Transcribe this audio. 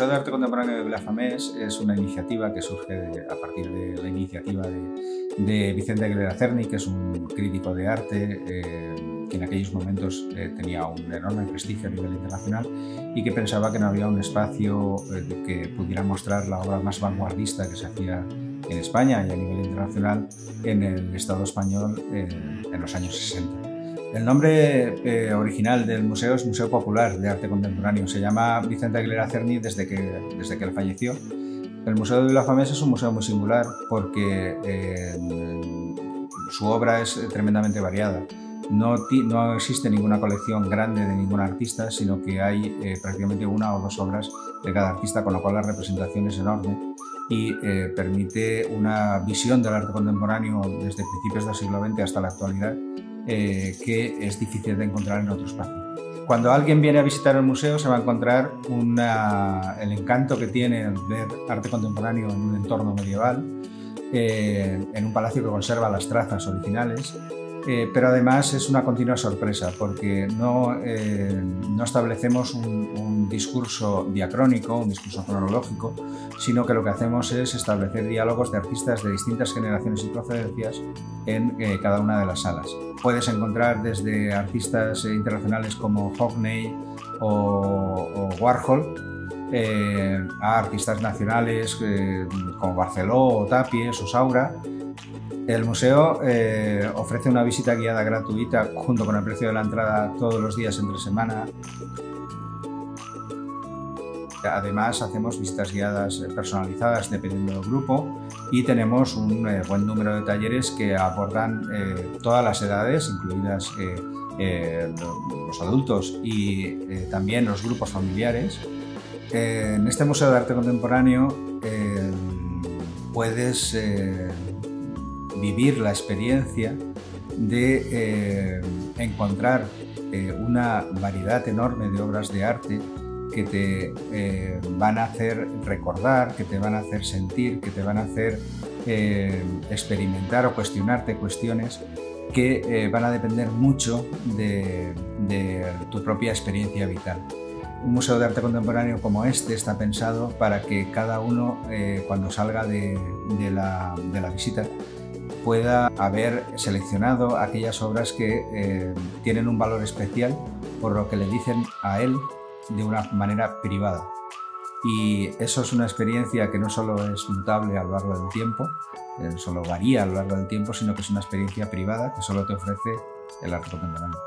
Museo de Arte Contemporáneo de Vilafamés es una iniciativa que surge a partir de la iniciativa de, Vicente Aguilera Cerny, que es un crítico de arte eh, que en aquellos momentos eh, tenía un enorme prestigio a nivel internacional y que pensaba que no había un espacio eh, que pudiera mostrar la obra más vanguardista que se hacía en España y a nivel internacional en el Estado español en los años 60. El nombre eh, original del museo es Museo Popular de Arte Contemporáneo. Se llama Vicente Aguilera Cerny desde que, desde que él falleció. El Museo de la Famés es un museo muy singular porque eh, su obra es tremendamente variada. No, no, existe ninguna colección grande de ningún artista, sino que hay eh, prácticamente una o dos obras de cada artista, con lo cual la representación es enorme y permite una visión del arte contemporáneo desde principios del siglo XX hasta la actualidad eh, que es difícil de encontrar en otro espacio. Cuando alguien viene a visitar el museo se va a encontrar el encanto que tiene ver arte contemporáneo en un entorno medieval, eh, en un palacio que conserva las trazas originales eh, pero además es una continua sorpresa porque no, eh, establecemos un, discurso diacrónico, un discurso cronológico, sino que lo que hacemos es establecer diálogos de artistas de distintas generaciones y procedencias en eh, cada una de las salas. Puedes encontrar desde artistas internacionales como Hockney o, Warhol, a artistas nacionales como Barceló o Tapies o Saura, el museo eh, ofrece una visita guiada gratuita junto con el precio de la entrada todos los días entre semana. Además, hacemos visitas guiadas personalizadas dependiendo del grupo y tenemos un eh, buen número de talleres que abordan eh, todas las edades, incluidas los adultos y también los grupos familiares. en este Museo de Arte Contemporáneo puedes vivir la experiencia de eh, encontrar eh, una variedad enorme de obras de arte que te eh, van a hacer recordar, que te van a hacer sentir, que te van a hacer experimentar o cuestionarte cuestiones que van a depender mucho de, tu propia experiencia vital. Un museo de arte contemporáneo como este está pensado para que cada uno, cuando salga de la visita, pueda haber seleccionado aquellas obras que eh, tienen un valor especial por lo que le dicen a él de una manera privada. Y eso es una experiencia que no solo es mutable a lo largo del tiempo, eh, solo varía a lo largo del tiempo, sino que es una experiencia privada que solo te ofrece el arte contemporáneo.